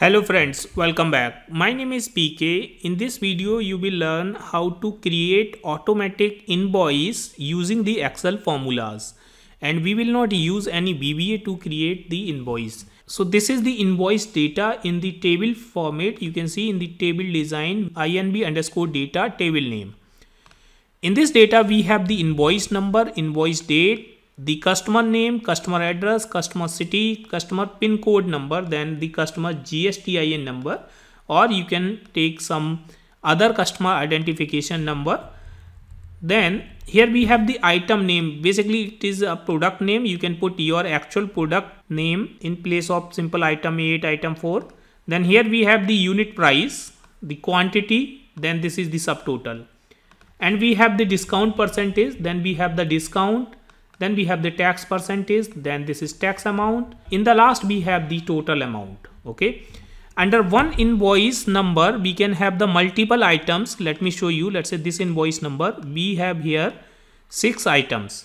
Hello friends, welcome back. My name is PK. In this video, you will learn how to create automatic invoice using the Excel formulas. And we will not use any VBA to create the invoice. So this is the invoice data in the table format. You can see in the table design INV underscore data table name. In this data, we have the invoice number, invoice date, the customer name, customer address, customer city, customer pin code number, then the customer GSTIN number, or you can take some other customer identification number. Then here we have the item name. Basically, it is a product name. You can put your actual product name in place of simple item 8, item 4. Then here we have the unit price, the quantity, then this is the subtotal. And we have the discount percentage, then we have the discount, then we have the tax percentage then this is tax amount. In the last we have the total amount okay? Under one invoice number we can have the multiple items. Let me show you. Let's say this invoice number we have here six items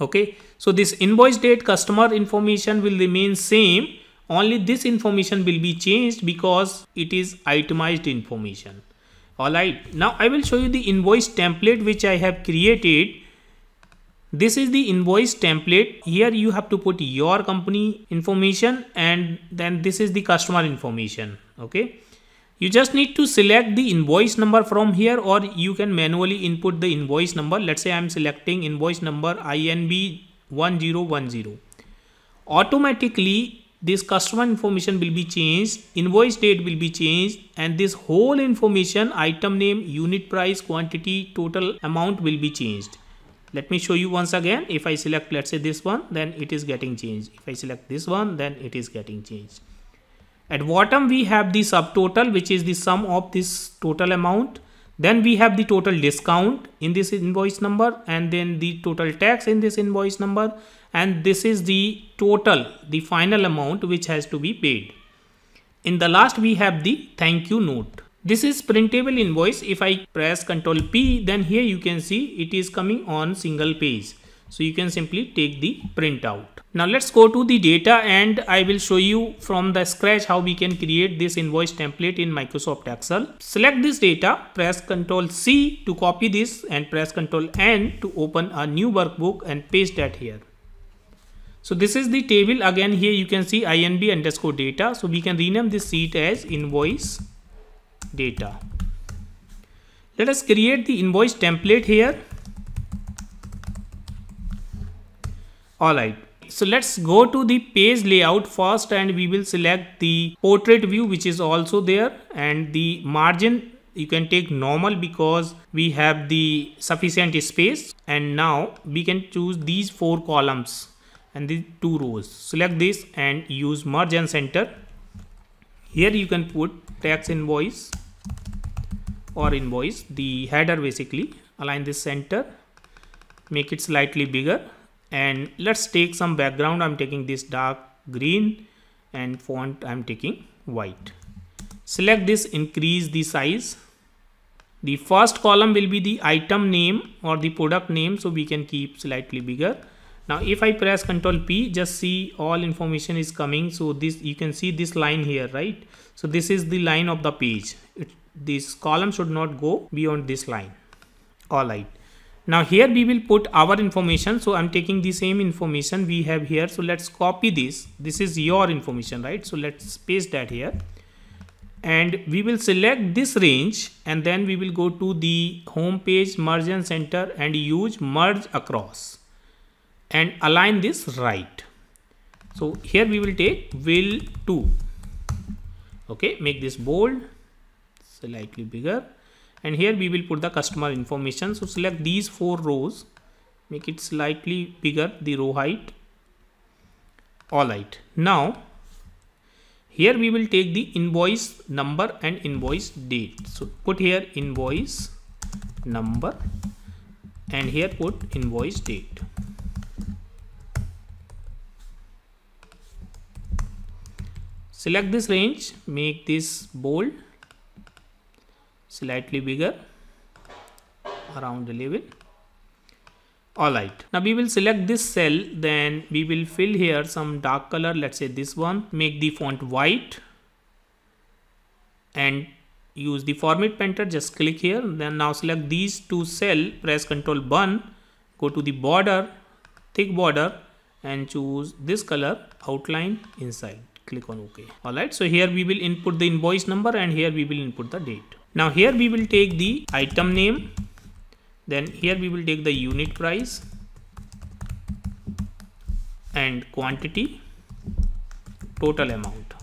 okay? So this invoice date customer information will remain same. Only this information will be changed because it is itemized information. All right. Now i will show you the invoice template which i have created this is the invoice template. Here you have to put your company information and then this is the customer information okay? You just need to select the invoice number from here or you can manually input the invoice number. Let's say i'm selecting invoice number inb 1010 automatically this customer information will be changed invoice date will be changed and this whole information item name unit price quantity total amount will be changed let me show you once again. If i select let's say this one then it is getting changed. If i select this one then it is getting changed. At bottom we have the subtotal which is the sum of this total amount. Then we have the total discount in this invoice number and then the total tax in this invoice number. And this is the total the final amount which has to be paid. In the last we have the thank you note this is printable invoice. If I press Ctrl P, then here you can see it is coming on single page. So you can simply take the printout. Now let's go to the data and I will show you from the scratch how we can create this invoice template in Microsoft Excel. Select this data, press Ctrl C to copy this and press Ctrl N to open a new workbook and paste that here. So this is the table again here you can see INV underscore data. So we can rename this sheet as invoice data. Let us create the invoice template here. Alright, so let's go to the page layout first and we will select the portrait view which is also there and the margin you can take normal because we have the sufficient space and now we can choose these four columns and the two rows select this and use merge and center here you can put tax invoice or invoice. The header basically. Align this center. Make it slightly bigger. And let's take some background. I'm taking this dark green and font i'm taking white. Select this increase the size. The first column will be the item name or the product name so we can keep slightly bigger now if i press ctrl p just see all information is coming. So this you can see this line here right? So this is the line of the page. It, this column should not go beyond this line. All right. Now here we will put our information. So i'm taking the same information we have here. So let's copy this. This is your information right? So let's paste that here. And we will select this range and then we will go to the home page merge and center and use merge across and align this right. So here we will take will to okay make this bold. Slightly bigger. And here we will put the customer information. So select these four rows. Make it slightly bigger the row height. All right. Now here we will take the invoice number and invoice date. So put here invoice number and here put invoice date select this range make this bold slightly bigger around 11 all right. Now we will select this cell then we will fill here some dark color let's say this one. Make the font white and use the format painter just click here. Then now select these two cell press ctrl 1 go to the border thick border and choose this color outline inside click on ok all right so here we will input the invoice number and here we will input the date. Now here we will take the item name then here we will take the unit price and quantity total amount.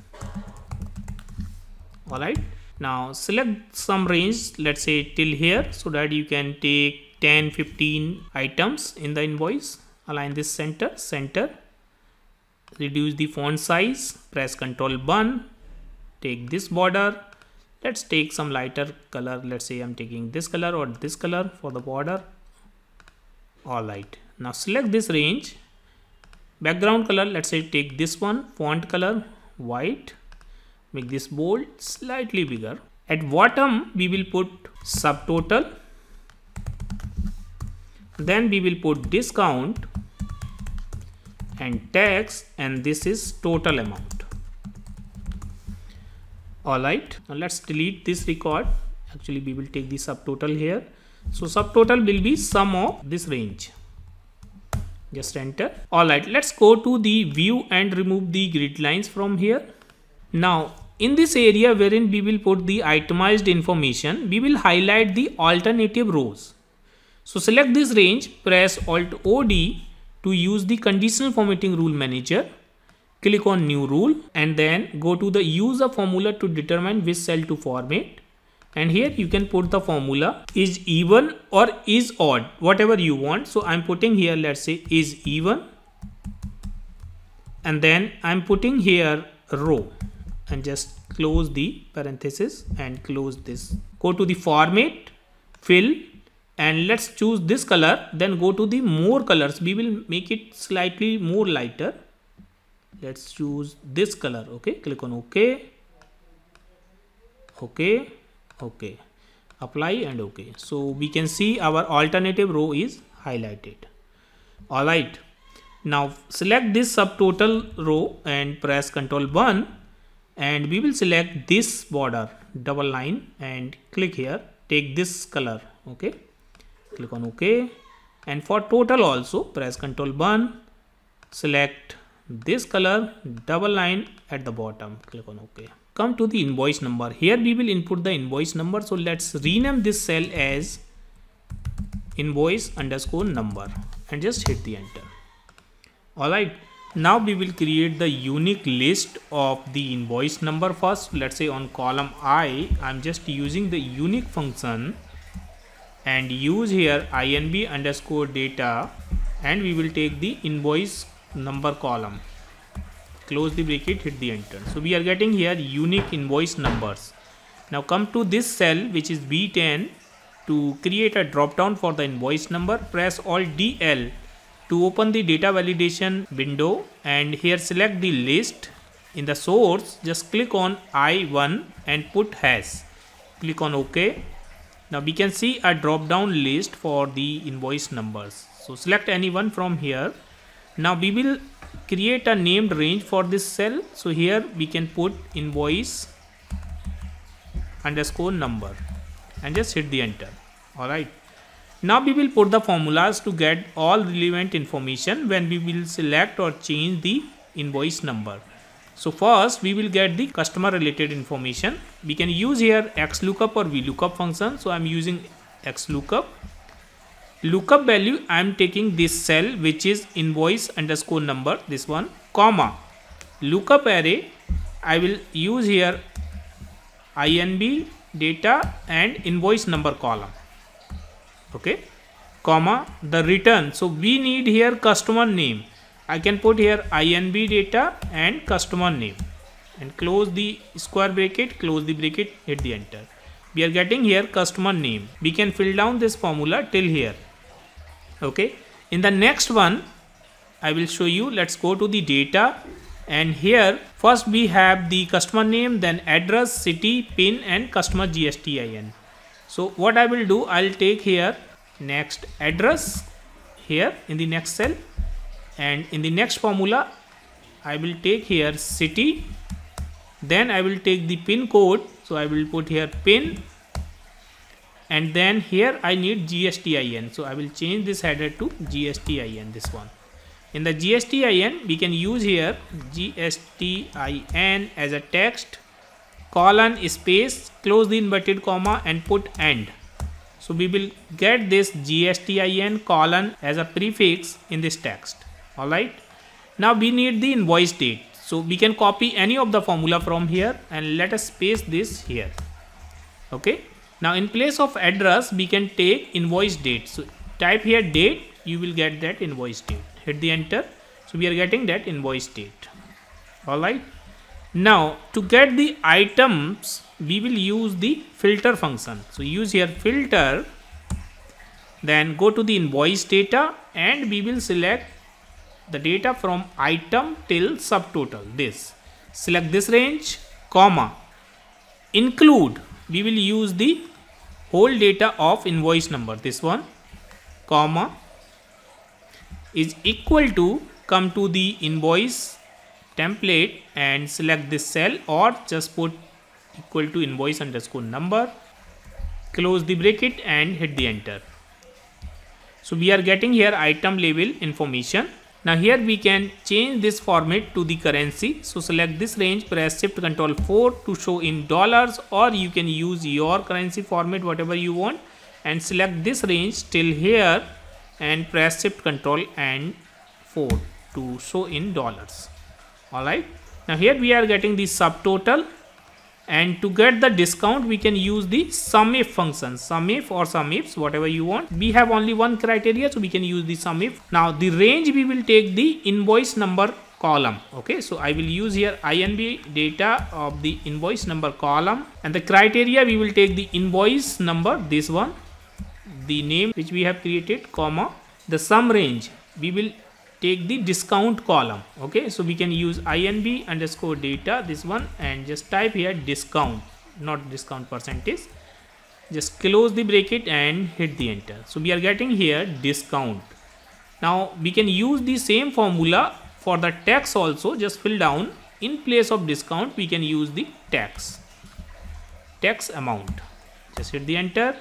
All right now select some range let's say till here so that you can take 10 15 items in the invoice. Align this center center reduce the font size press ctrl 1 take this border. Let's take some lighter color. Let's say i'm taking this color or this color for the border. All right. Now select this range. Background color let's say take this one font color white. Make this bold slightly bigger. At bottom we will put subtotal. Then we will put discount and tax and this is total amount. All right now let's delete this record. Actually we will take the subtotal here. So subtotal will be sum of this range. Just enter. All right let's go to the view and remove the grid lines from here. Now in this area wherein we will put the itemized information we will highlight the alternative rows. So select this range press alt od to use the conditional formatting rule manager. Click on new rule and then go to the use a formula to determine which cell to format. And here you can put the formula is even or is odd whatever you want. So i'm putting here let's say is even. And then i'm putting here row. And just close the parenthesis and close this. Go to the format fill and let's choose this color then go to the more colors. We will make it slightly more lighter. Let's choose this color okay? Click on ok. Okay okay apply and okay so we can see our alternative row is highlighted. All right now select this subtotal row and press ctrl 1 and we will select this border double line and click here. Take this color okay click on ok. And for total also press ctrl 1 select this color double line at the bottom click on ok. Come to the invoice number. Here we will input the invoice number. So let's rename this cell as invoice underscore number and just hit the enter. All right. Now we will create the unique list of the invoice number first. Let's say on column i i'm just using the unique function and use here inv underscore data and we will take the invoice number column. Close the bracket hit the enter. So we are getting here unique invoice numbers. Now come to this cell which is b10 to create a drop down for the invoice number press alt dl to open the data validation window and here select the list. In the source just click on i1 and put hash. Click on ok now we can see a drop down list for the invoice numbers. So select any one from here. Now we will create a named range for this cell. So here we can put invoice underscore number and just hit the enter. All right. Now we will put the formulas to get all relevant information when we will select or change the invoice number so first we will get the customer related information. We can use here XLOOKUP or VLOOKUP function. So I'm using XLOOKUP. Lookup value I am taking this cell which is invoice underscore number this one comma lookup array I will use here INV data and invoice number column okay comma the return so we need here customer name I can put here INV data and customer name and close the square bracket, close the bracket, hit the enter. We are getting here customer name. We can fill down this formula till here. Okay. In the next one, I will show you. Let's go to the data and here first we have the customer name then address city pin and customer gstin so what i will do i'll take here next address here in the next cell and in the next formula I will take here city then I will take the pin code. So I will put here pin and then here I need GSTIN so I will change this header to GSTIN this one. In the GSTIN we can use here GSTIN as a text colon space close the inverted comma and put end. So we will get this GSTIN colon as a prefix in this text alright now we need the invoice date. So we can copy any of the formula from here and let us paste this here. Okay. Now in place of address we can take invoice date. So type here date. You will get that invoice date. Hit the enter. So we are getting that invoice date. All right. Now to get the items we will use the filter function. So use here filter. Then go to the invoice data and we will select the data from item till subtotal. This. Select this range comma. Include. We will use the whole data of invoice number. This one comma is equal to come to the invoice template and select this cell or just put equal to invoice underscore number close the bracket and hit the enter. So we are getting here item label information now here we can change this format to the currency. So select this range, press shift control 4 to show in dollars or you can use your currency format whatever you want and select this range till here and press shift control and 4 to show in dollars. Alright. Now here we are getting the subtotal and to get the discount we can use the sumif function. Sumif or sumifs whatever you want. We have only one criteria so we can use the sumif now the range we will take the invoice number column. Okay so i will use here inv data of the invoice number column. And the criteria we will take the invoice number this one. The name which we have created comma the sum range. We will take the discount column. Okay so we can use inv underscore data this one and just type here discount not discount percentage. Just close the bracket and hit the enter. So we are getting here discount. Now we can use the same formula for the tax also. Just fill down. In place of discount we can use the tax tax amount. Just hit the enter.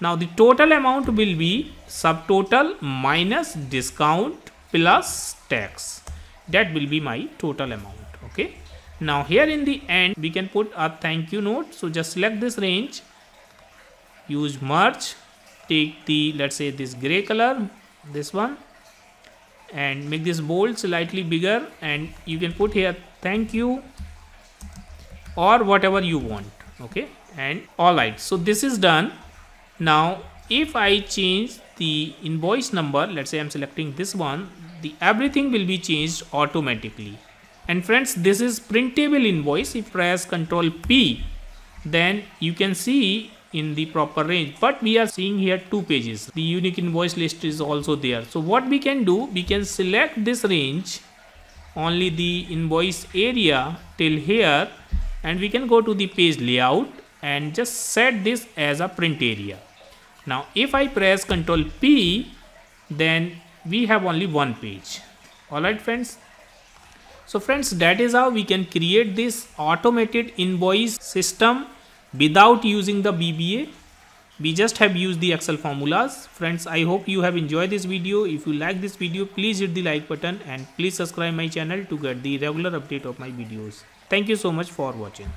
Now the total amount will be subtotal minus discount plus tax. That will be my total amount okay? Now here in the end we can put a thank you note. So just select this range. Use merge. Take the let's say this gray color this one. And make this bold slightly bigger. And you can put here thank you. Or whatever you want okay? And all right. So this is done. Now if i change the invoice number let's say i'm selecting this one the everything will be changed automatically. And friends this is printable invoice. If press ctrl p then you can see in the proper range. But we are seeing here two pages. The unique invoice list is also there. So what we can do we can select this range only the invoice area till here and we can go to the page layout and just set this as a print area. Now if i press ctrl p then we have only one page. Alright friends? So friends that is how we can create this automated invoice system without using the VBA we just have used the excel formulas. Friends i hope you have enjoyed this video. If you like this video please hit the like button and please subscribe my channel to get the regular update of my videos. Thank you so much for watching